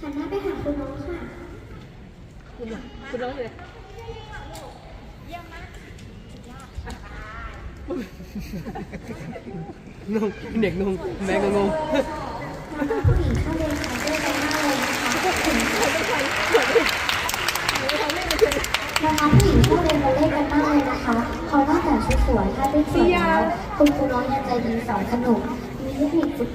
หันหน้าไปหาคุณน้องค่ะ คุณน้องคุณน้องเลยงงเด็กงงแม่ก็งงน้องผู้หญิงเข้าเรียนคาเฟ่กันมากเลยนะคะน้องผู้หญิงเข้าเลยมาเล่นกันมากเลยนะคะเขาหน้าแต่ชุดสวยถ้าเป็นสวยแล้วคุณครูน้องยังใจดีสอนสนุกมีเทคนิคสุด